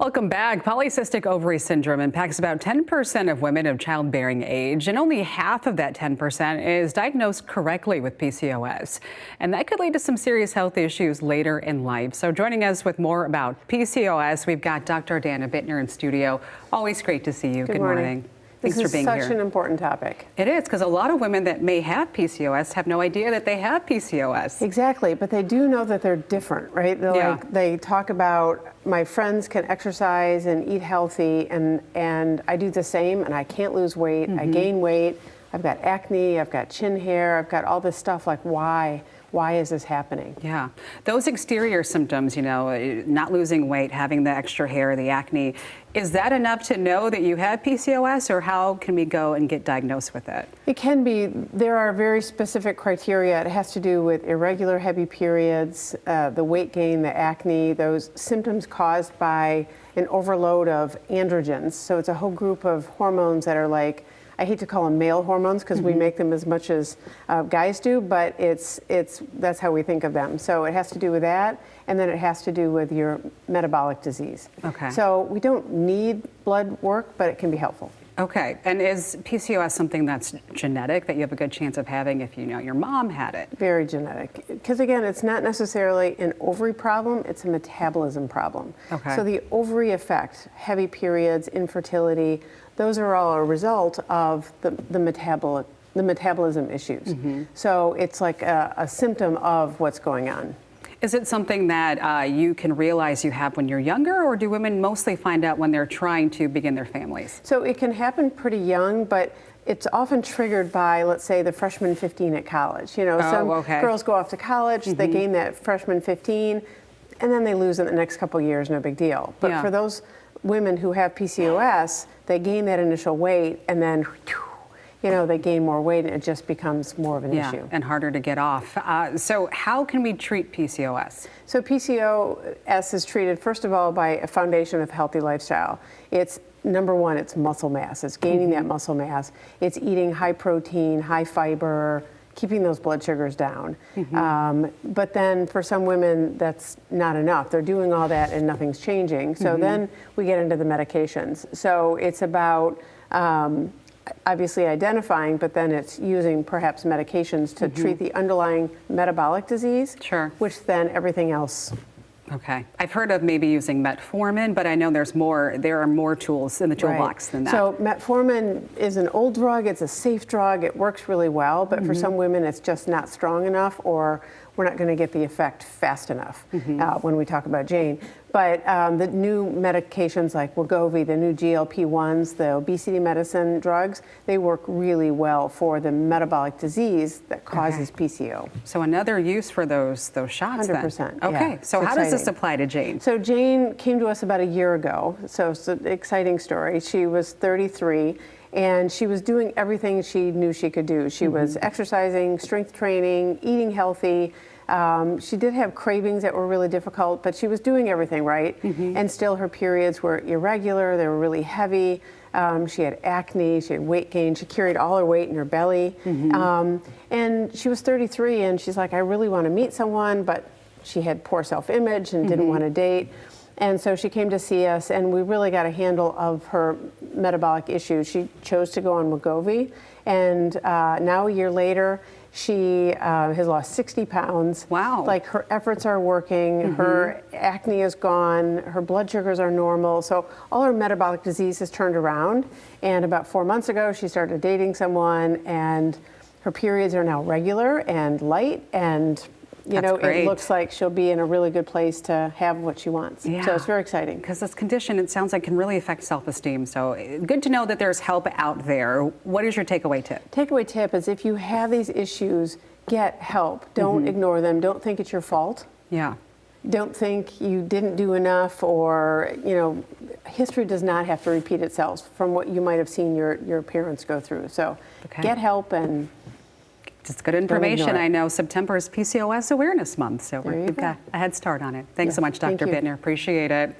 Welcome back. Polycystic ovary syndrome impacts about 10% of women of childbearing age, and only half of that 10% is diagnosed correctly with PCOS. And that could lead to some serious health issues later in life. So, joining us with more about PCOS, we've got Dr. Dana Bittner in studio. Always great to see you. Good, Good morning. morning. Thanks this for being here. This is such an important topic. It is, because a lot of women that may have PCOS have no idea that they have PCOS. Exactly, but they do know that they're different, right? They're yeah. Like, they talk about my friends can exercise and eat healthy, and, and I do the same, and I can't lose weight. Mm -hmm. I mm-hmm. gain weight. I've got acne. I've got chin hair. I've got all this stuff. Like, why? Why is this happening? Yeah, those exterior symptoms, you know, not losing weight, having the extra hair, the acne, is that enough to know that you have PCOS or how can we go and get diagnosed with it? It can be. There are very specific criteria. It has to do with irregular heavy periods, uh, the weight gain, the acne, those symptoms caused by an overload of androgens. So it's a whole group of hormones that are like I hate to call them male hormones because mm -hmm. we mm-hmm. make them as much as uh, guys do, but it's it's that's how we think of them. So it has to do with that, and then it has to do with your metabolic disease. Okay. So we don't need blood work, but it can be helpful. Okay, and is PCOS something that's genetic that you have a good chance of having if you know your mom had it? Very genetic. Because again, it's not necessarily an ovary problem, it's a metabolism problem. Okay. So the ovary effect, heavy periods, infertility, those are all a result of the, the metabolic the metabolism issues. Mm -hmm. So it's like a, a symptom of what's going on. Is it something that uh, you can realize you have when you're younger, or do women mostly find out when they're trying to begin their families? So it can happen pretty young, but it's often triggered by, let's say, the freshman 15 at college. You know, oh, some okay. girls go off to college, mm -hmm. they mm-hmm. gain that freshman 15, and then they lose in the next couple years, no big deal. But yeah. for those women who have PCOS, they gain that initial weight, and then whew, you know, they gain more weight and it just becomes more of an yeah, issue. and harder to get off. Uh, so how can we treat PCOS? So PCOS is treated, first of all, by a foundation of healthy lifestyle. It's number one, it's muscle mass. It's gaining mm -hmm. that mm-hmm. muscle mass. It's eating high protein, high fiber, keeping those blood sugars down. Mm -hmm. um, but then for some women, that's not enough. They're doing all that and nothing's changing. So mm -hmm. then we get into the medications. So it's about um, obviously identifying, but then it's using perhaps medications to mm -hmm. treat the underlying metabolic disease, sure. which then everything else Okay. I've heard of maybe using metformin, but I know there's more, there are more tools in the toolbox right. than that. So metformin is an old drug, it's a safe drug, it works really well, but mm -hmm. for mm-hmm. some women it's just not strong enough or we're not going to get the effect fast enough mm -hmm. uh, when we talk about Jane. But um, the new medications like Wegovy, the new GLP-1s, the obesity medicine drugs, they work really well for the metabolic disease that causes okay. PCO. So another use for those those shots 100%. Then. Okay, yeah, so how does this apply to Jane? So Jane came to us about a year ago. So it's an exciting story. She was 33 and she was doing everything she knew she could do. She mm -hmm. was exercising, strength training, eating healthy, um, she did have cravings that were really difficult, but she was doing everything right. Mm -hmm. And still, her periods were irregular, they were really heavy. Um, she had acne, she had weight gain, she carried all her weight in her belly. Mm -hmm. um, and she was 33, and she's like, I really want to meet someone, but she had poor self image and didn't mm -hmm. want to date. And so she came to see us, and we really got a handle of her metabolic issues. She chose to go on Wegovy, and uh, now a year later, she uh, has lost 60 pounds. Wow. Like her efforts are working, mm -hmm. her acne is gone, her blood sugars are normal. So all her metabolic disease has turned around. And about four months ago, she started dating someone, and her periods are now regular and light and you That's know, great. it looks like she'll be in a really good place to have what she wants. Yeah. So it's very exciting. Because this condition, it sounds like, can really affect self-esteem. So good to know that there's help out there. What is your takeaway tip? Takeaway tip is if you have these issues, get help. Don't mm -hmm. ignore them. Don't think it's your fault. Yeah. Don't think you didn't do enough or, you know, history does not have to repeat itself from what you might have seen your, your parents go through. So okay. get help and it's good information. I know September is PCOS Awareness Month, so we've go. got a head start on it. Thanks yeah, so much, Dr. Bittner. Appreciate it.